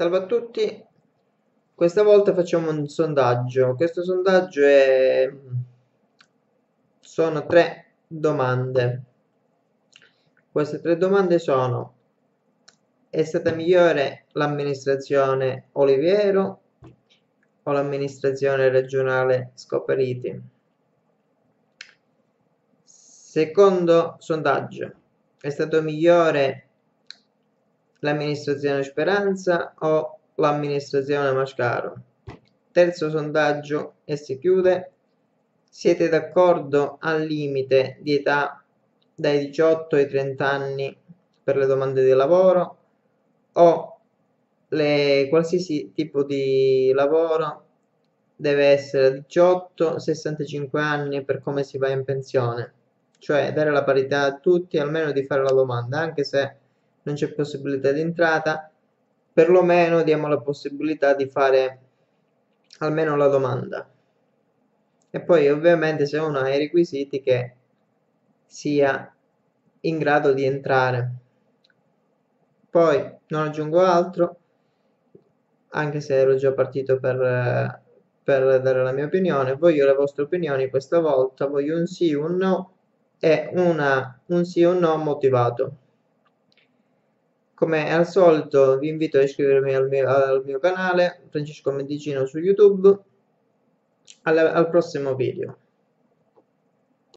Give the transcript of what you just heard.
Salve a tutti, questa volta facciamo un sondaggio. Questo sondaggio è... sono tre domande. Queste tre domande sono: è stata migliore l'amministrazione Oliviero o l'amministrazione regionale Scoperiti? Secondo sondaggio, è stato migliore l'amministrazione Speranza o l'amministrazione Mascaro? Terzo sondaggio e si chiude. Siete d'accordo al limite di età dai 18 ai 30 anni per le domande di lavoro o le, qualsiasi tipo di lavoro deve essere 18-65 anni per come si va in pensione? cioè dare la parità a tutti, almeno di fare la domanda, anche se non c'è possibilità di entrata, perlomeno diamo la possibilità di fare almeno la domanda. E poi ovviamente se uno ha i requisiti che sia in grado di entrare. Poi non aggiungo altro, anche se ero già partito per, per dare la mia opinione. Voglio le vostre opinioni questa volta, voglio un sì, un no e una, un sì o no motivato. Come al solito vi invito a iscrivervi al mio, al mio canale Francesco Mendicino su YouTube. Al, al prossimo video.